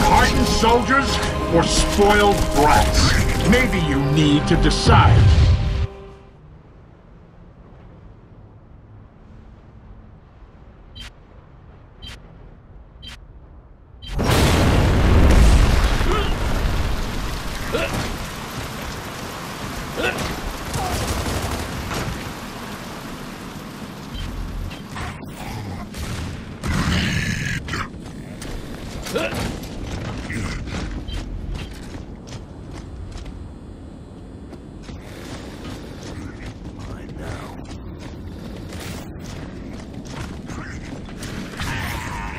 hardened soldiers or spoiled brats? Maybe you need to decide.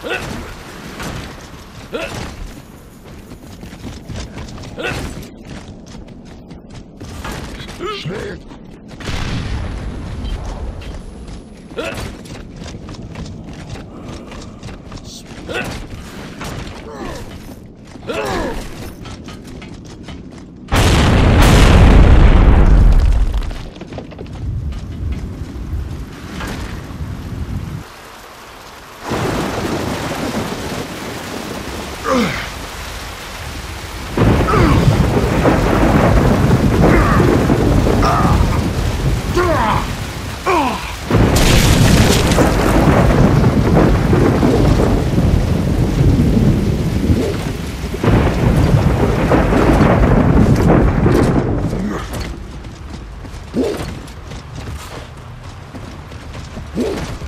Shit! Whoa!